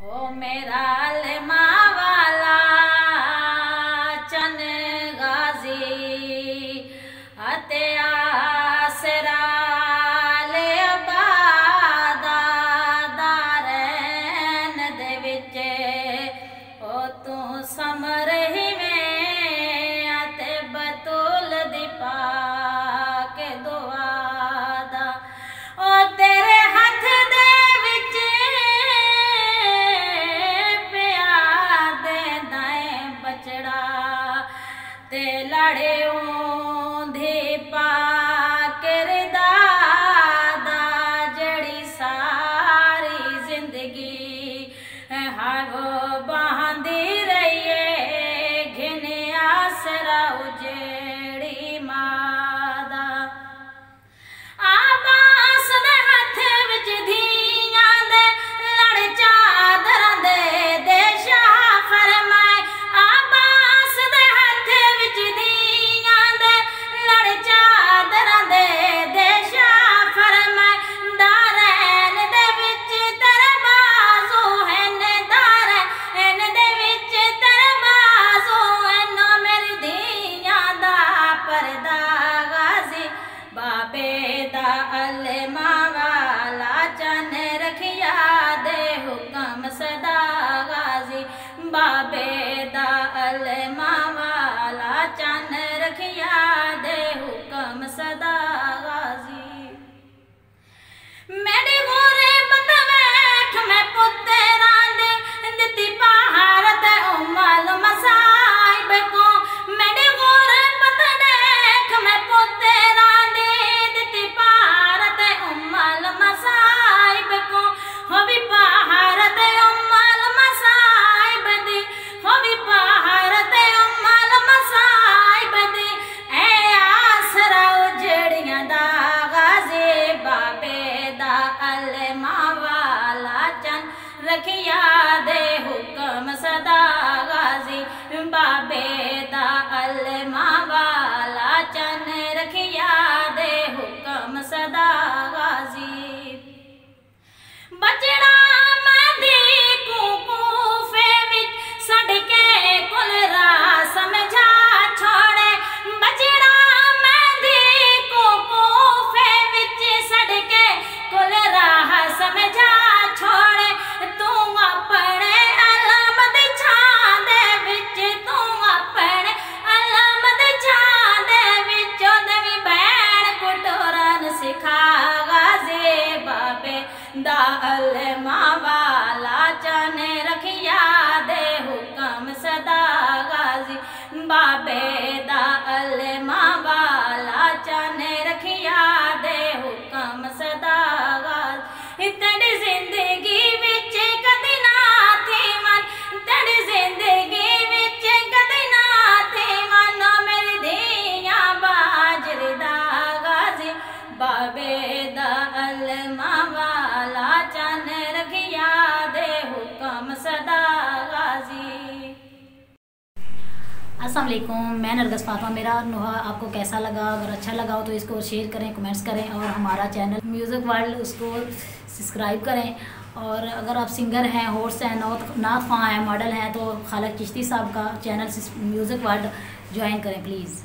ओ वाला चन गाजी ਲੜੇ ਓਂਦੇ ਪਾ ਕਰਦਾ ਦਾ ਜੜੀ ਸਾਰੀ ਜ਼ਿੰਦਗੀ ਹਵ ਬਾਂਦੀ ਰਹੀਏ ਘਿਨ ਆਸਰਾ ਉਜ अलमा वाला चन रखिया दे हुक्म सदा गाजी। बाबे दा अलमा वाला चन रखिया दे रखिया दे हुक्म सदा गाजी। बाबे Alema. असलम मैं नरगस फातमा, मेरा नुहा आपको कैसा लगा? अगर अच्छा लगा हो तो इसको शेयर करें कमेंट्स करें और हमारा चैनल म्यूज़िक वर्ल्ड उसको सब्सक्राइब करें। और अगर आप सिंगर हैं होर्स हैं नौत नाथ खां हैं मॉडल हैं तो खालक चिश्ती साहब का चैनल म्यूज़िक वर्ल्ड ज्वाइन करें प्लीज़